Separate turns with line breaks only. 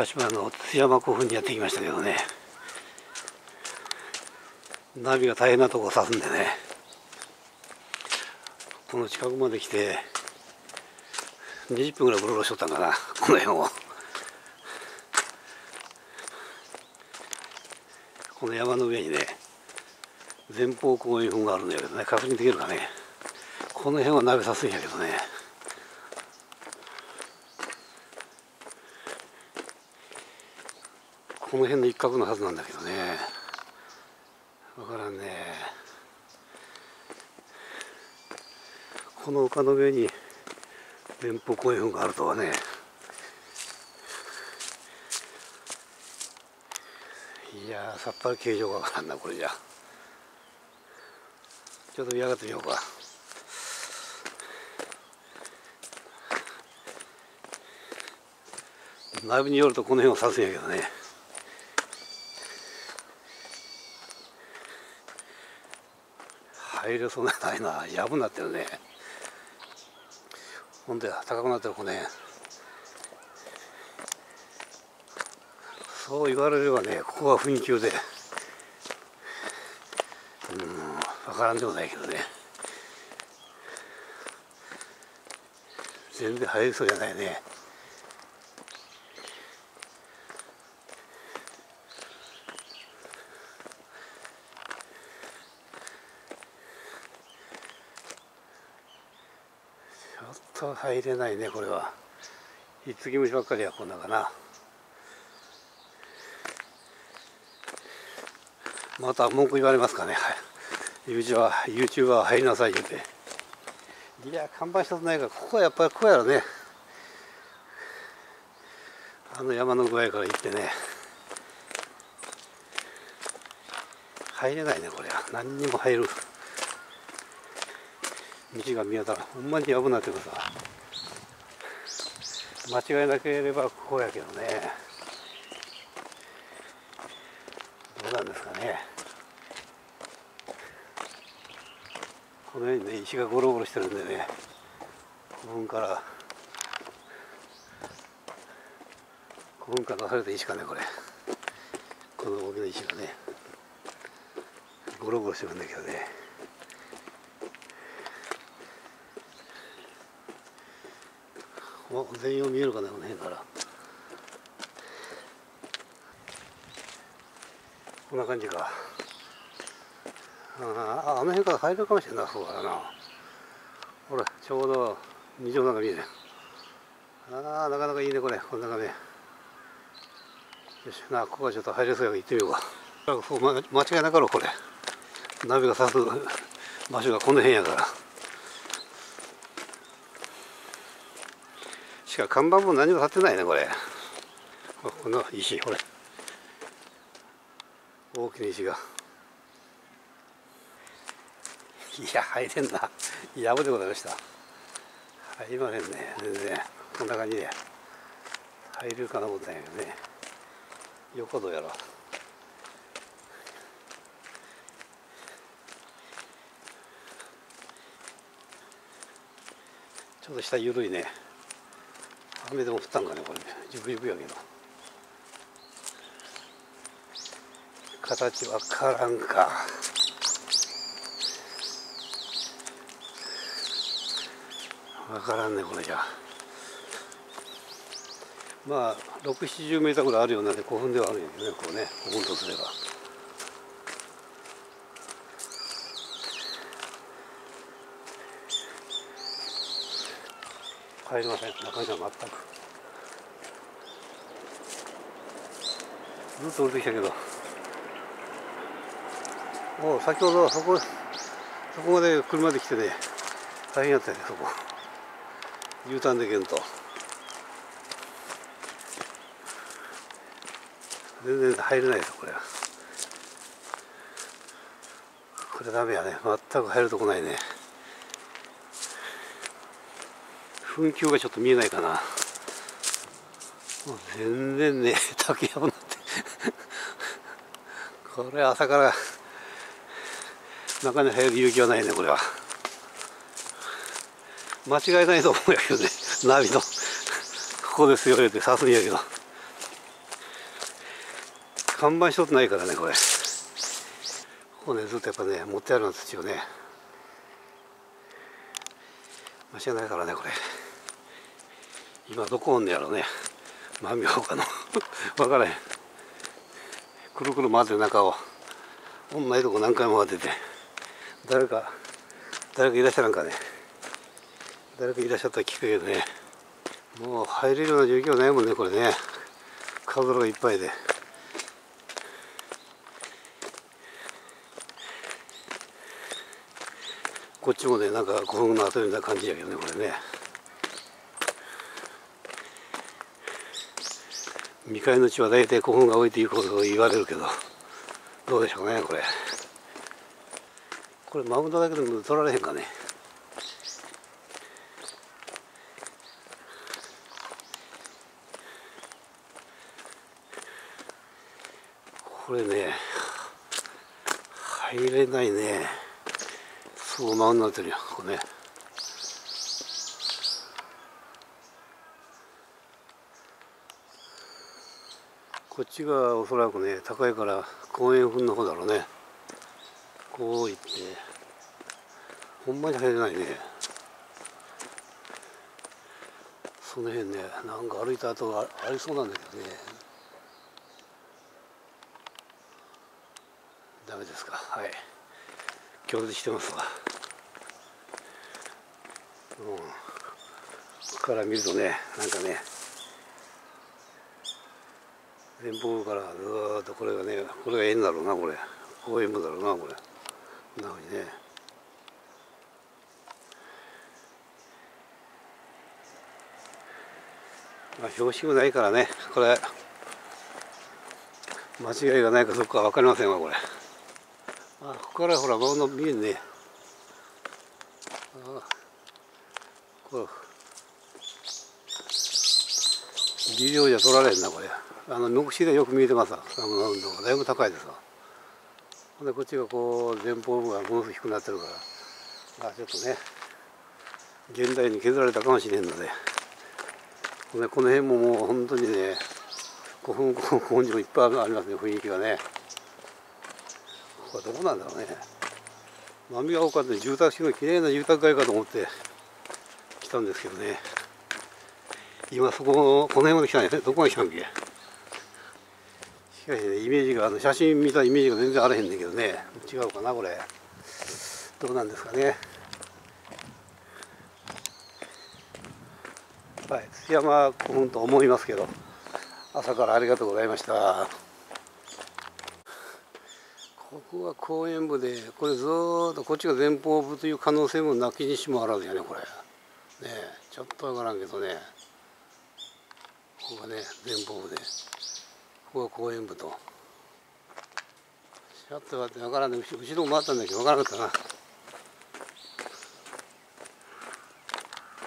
鹿島の津山古墳にやってきましたけどね。ナビが大変なとこを指すんでね。この近くまで来て20分ぐらいうろろしとったんかなこの辺を。この山の上にね前方後円墳があるんだけどね確認できるかね。この辺は鍋さすんやけどね。この辺の一角のはずなんだけどね。分からんねこの丘の上に前方後円墳があるとはねいやさっぱり形状がわからんなこれじゃ。ちょっと見上がってみようか。内部によるとこの辺を指すんやけどね。入れそうなないな。やぶになってるね。ほんで高くなってるこの辺そう言われればねここは雰囲気で。うん分からんでもないけどね。全然入りそうじゃないね。と入れないねこれは。ひっつき虫ばっかりやこんなかな。また文句言われますかね。はい。うちは YouTuber 入りなさい言うて。いや看板一つないからここはやっぱりここやろね。あの山の具合から行ってね。入れないねこれは。何にも入る。道が見当たらほんまに危ないってことさ。間違いなければここやけどね。どうなんですかね。このようにね石がゴロゴロしてるんでね。古墳から。古墳から出された石かねこれ。この大きな石がね。ゴロゴロしてるんだけどね。お全容見えるかなこの辺から。こんな感じか。あああの辺から入れるかもしれないそうだな。ほらちょうど二条なんか見える。ああなかなかいいねこれ。こんな感じよしなここはちょっと入れそうやか行ってみようか。そう間違いなかろうこれ。ナビが指す場所がこの辺やから。しか看板も何も立ってないねこれ。この石これ大きな石が。いや入れんな。やぶでございました。入りませんね。全然。こんな感じで。入るかな思ったんやけどね。横どうやろ。ちょっと下緩いね。雨でも降ったんかねこれじゅぶじゅぶやけど形わからんか。わからんねこれじゃ。まあ6 7 0メーぐらいあるようなね古墳ではあるんやけどねこうね。古墳とすれば。入りません。中身は全くずっと降りてきたけど。おお先ほどそこそこまで車で来てね大変やったよねそこ。U ターンでけんと。全然入れないですこれは。これダメやね。全く入るとこないね。墳丘がちょっと見えないかな。全然ね 竹やぶになって。これ朝から中に入る勇気はないねこれは。間違いないと思うやけどね ナビの。ここですよって刺すんやけど。看板一つないからねこれ。ここねずっとやっぱね持ってあるの土をね。間違いないからねこれ。今どこおんねやろね。万病かの。分からへん。くるくる回ってる中を。同じとこ何回も回ってて。誰か誰かいらっしゃらんかね。誰かいらっしゃったら聞くけどね。もう入れるような状況ないもんねこれね。カズラがいっぱいで。こっちもねなんか5分の後みたいな感じやけどねこれね。未開の地は大体古墳が置いていくことを言われるけどどうでしょうねこれ。これマウントだけでも取られへんかね。これね入れないね。そうマウントになってるよここね。こっちがおそらくね高いから公園墳の方だろうね。こう行ってほんまに入れないね。その辺ねなんか歩いた跡がありそうなんだけどね。ダメですか。はい。強烈してますわ。うん。ここから見るとねなんかね前方からずーっとこれがねこれが縁だろうなこれ。公園部だろうなこれ。こんなふうにね。まあ標識もないからねこれ。間違いがないかどうか分かりませんわこれ。あここからほらマウンド見えんね。あこう微量じゃ取られんなこれ。あの目視でよく見えてますわ。あのマウンドが。だいぶ高いですわ。ほんでこっちがこう前方部がものすごく低くなってるから。あちょっとね現代に削られたかもしれんので。この辺ももう本当にね古墳古墳古墳地もいっぱいありますね雰囲気がね。これどこなんだろうね。波が多かった住宅地の綺麗な住宅街かと思って来たんですけどね。今そここの辺まで来たんやね。どこまで来たんけ。しかしねイメージがあの写真見たイメージが全然あらへんねんけどね。違うかなこれ。どうなんですかね。はい。土山古墳と思いますけど。朝からありがとうございました。ここは公園部でこれずーっとこっちが前方部という可能性もなきにしもあらずやねこれ。ねちょっとわからんけどね。ここがね前方部で。ここが公園部と。ちょっと待って分からんね後ろもあったんだけど分からなかったな。